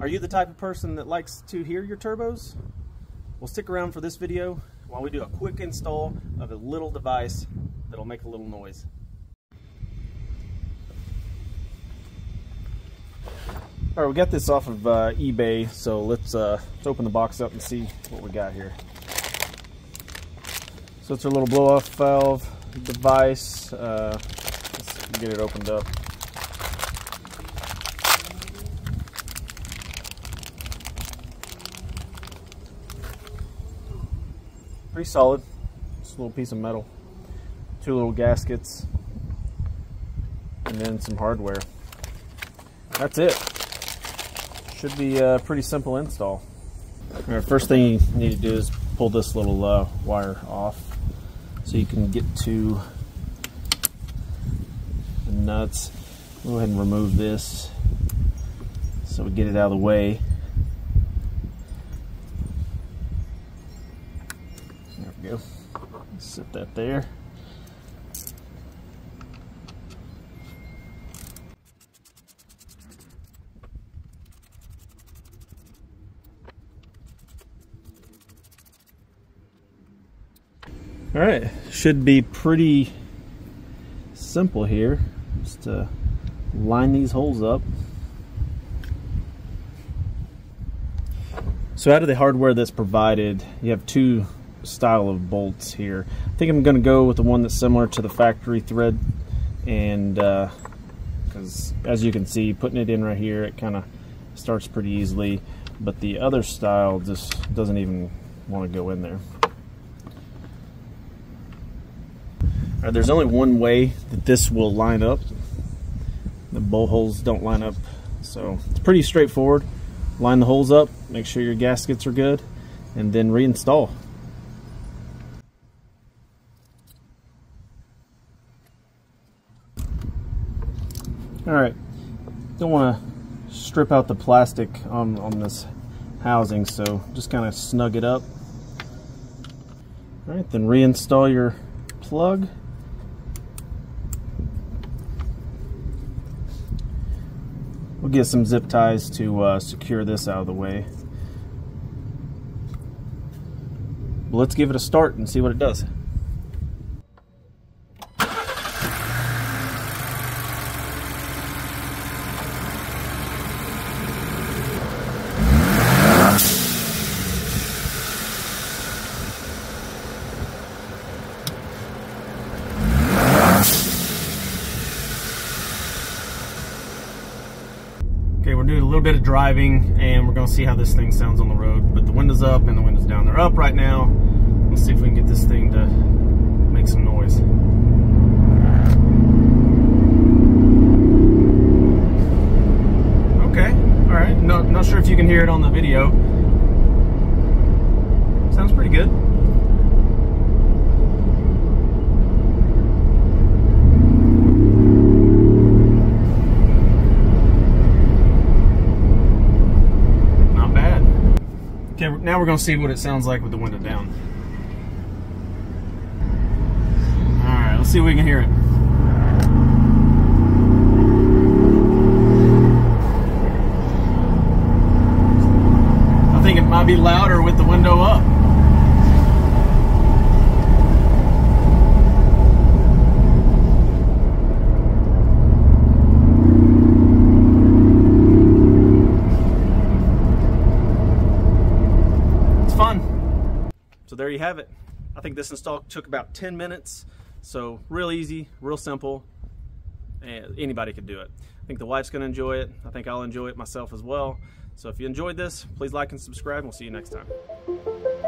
Are you the type of person that likes to hear your turbos? Well, stick around for this video while we do a quick install of a little device that'll make a little noise. All right, we got this off of uh, eBay, so let's, uh, let's open the box up and see what we got here. So it's our little blow-off valve device. Uh, let's get it opened up. Pretty solid. Just a little piece of metal. Two little gaskets. And then some hardware. That's it. Should be a pretty simple install. Alright, first thing you need to do is pull this little uh, wire off so you can get to the nuts. Go ahead and remove this so we get it out of the way. There go. Set that there. All right, should be pretty simple here. Just to line these holes up. So out of the hardware that's provided, you have two style of bolts here. I think I'm going to go with the one that's similar to the factory thread and because uh, as you can see putting it in right here it kind of starts pretty easily but the other style just doesn't even want to go in there. There's only one way that this will line up. The bowl holes don't line up. So it's pretty straightforward. Line the holes up, make sure your gaskets are good, and then reinstall. Alright, don't want to strip out the plastic on, on this housing, so just kind of snug it up. Alright, then reinstall your plug. We'll get some zip ties to uh, secure this out of the way. Let's give it a start and see what it does. We're doing a little bit of driving and we're gonna see how this thing sounds on the road. But the window's up and the window's down. They're up right now. Let's see if we can get this thing to make some noise. Okay, all right. No, not sure if you can hear it on the video. Sounds pretty good. Okay, now we're to see what it sounds like with the window down. Alright, let's see if we can hear it. I think it might be louder with the window up. So there you have it. I think this install took about 10 minutes. So real easy, real simple, and anybody could do it. I think the wife's gonna enjoy it. I think I'll enjoy it myself as well. So if you enjoyed this, please like and subscribe, we'll see you next time.